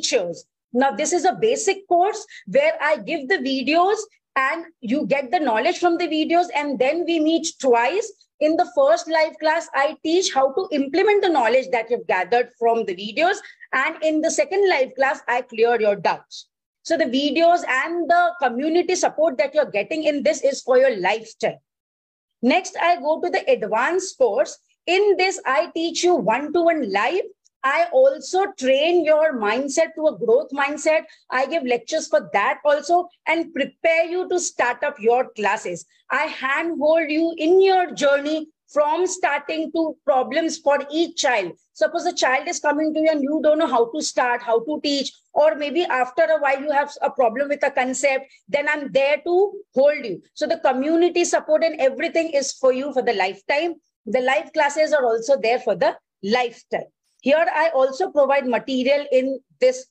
teachers. Now, this is a basic course where I give the videos and you get the knowledge from the videos and then we meet twice. In the first live class i teach how to implement the knowledge that you've gathered from the videos. And in the second live class i clear your doubts. So the videos and the community support that you're getting in this is for your lifestyle. Next i go to the advanced course. In this i teach you one to one live I also train your mindset to a growth mindset. I give lectures for that also and prepare you to start up your classes. I handhold you in your journey from starting to problems for each child. Suppose a child is coming to you and you don't know how to start, how to teach, or maybe after a while you have a problem with a concept, then I'm there to hold you. So the community support and everything is for you for the lifetime. The live classes are also there for the lifetime. Here, I also provide material in this